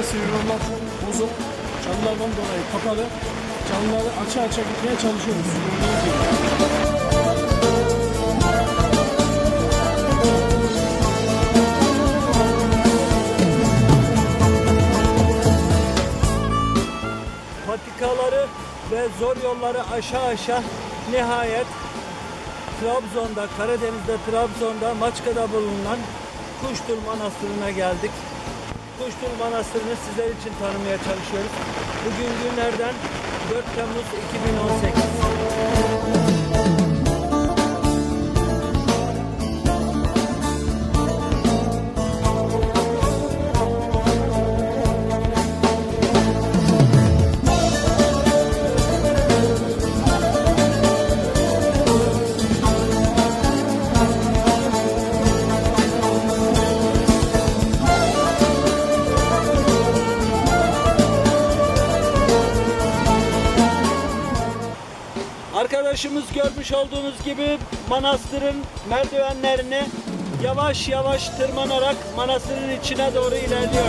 Şey Tren bozuk. Çalılardan dolayı kapalı. Çalıları aça aça gitmeye çalışıyoruz. Patikaları ve zor yolları aşağı aşağı nihayet Trabzon'da, Karadeniz'de, Trabzon'da, Maçka'da bulunan Kuştur Manastırı'na geldik. Kuştul Manastırı'nı sizler için tanımaya çalışıyoruz. Bugün günlerden 4 Temmuz 2018. Arkadaşımız görmüş olduğunuz gibi manastırın merdivenlerini yavaş yavaş tırmanarak manastırın içine doğru ilerliyor.